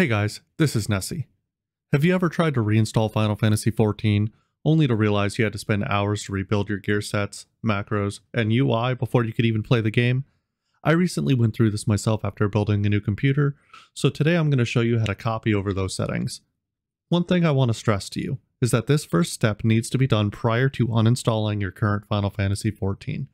Hey guys, this is Nesi. Have you ever tried to reinstall Final Fantasy XIV only to realize you had to spend hours to rebuild your gear sets, macros, and UI before you could even play the game? I recently went through this myself after building a new computer, so today I'm going to show you how to copy over those settings. One thing I want to stress to you is that this first step needs to be done prior to uninstalling your current Final Fantasy XIV.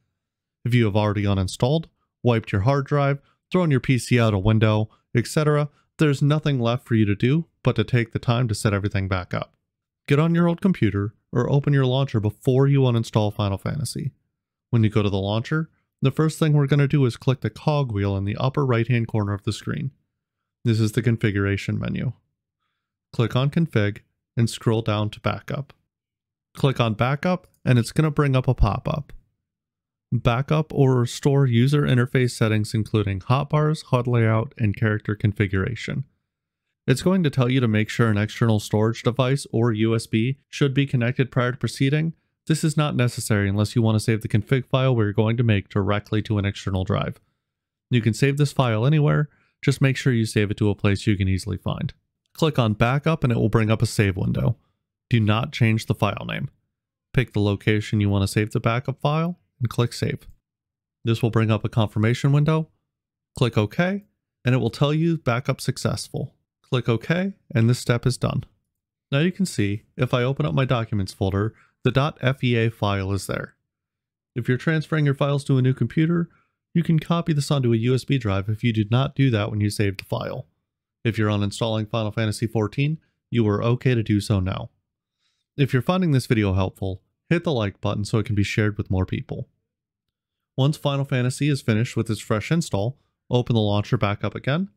If you have already uninstalled, wiped your hard drive, thrown your PC out a window, etc., there's nothing left for you to do but to take the time to set everything back up. Get on your old computer or open your launcher before you uninstall Final Fantasy. When you go to the launcher, the first thing we're going to do is click the cogwheel in the upper right hand corner of the screen. This is the configuration menu. Click on config and scroll down to backup. Click on backup and it's going to bring up a pop-up. Backup or restore user interface settings including hotbars, HUD layout, and character configuration. It's going to tell you to make sure an external storage device or USB should be connected prior to proceeding. This is not necessary unless you want to save the config file we're going to make directly to an external drive. You can save this file anywhere, just make sure you save it to a place you can easily find. Click on backup and it will bring up a save window. Do not change the file name. Pick the location you want to save the backup file and click save. This will bring up a confirmation window. Click OK and it will tell you backup successful. Click OK and this step is done. Now you can see if I open up my documents folder, the .fea file is there. If you're transferring your files to a new computer, you can copy this onto a USB drive if you did not do that when you saved the file. If you're uninstalling Final Fantasy XIV, you are okay to do so now. If you're finding this video helpful, hit the like button so it can be shared with more people. Once Final Fantasy is finished with its fresh install, open the launcher back up again,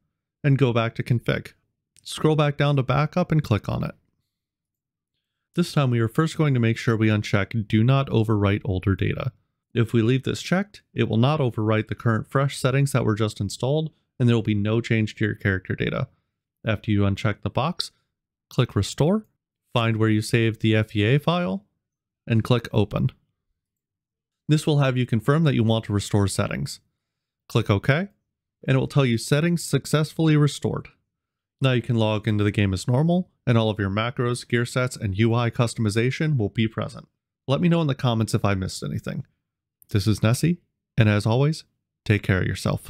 and go back to config. Scroll back down to backup and click on it. This time we are first going to make sure we uncheck do not overwrite older data. If we leave this checked, it will not overwrite the current fresh settings that were just installed, and there will be no change to your character data. After you uncheck the box, click Restore, find where you saved the FEA file, and click Open. This will have you confirm that you want to restore settings. Click OK, and it will tell you settings successfully restored. Now you can log into the game as normal, and all of your macros, gear sets, and UI customization will be present. Let me know in the comments if I missed anything. This is Nesi, and as always, take care of yourself.